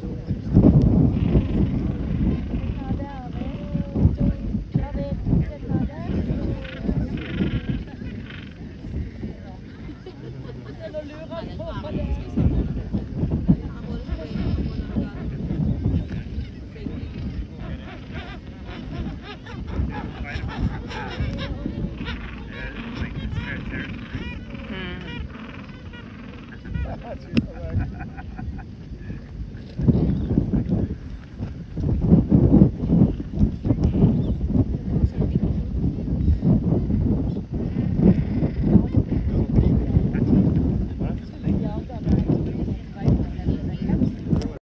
Mm.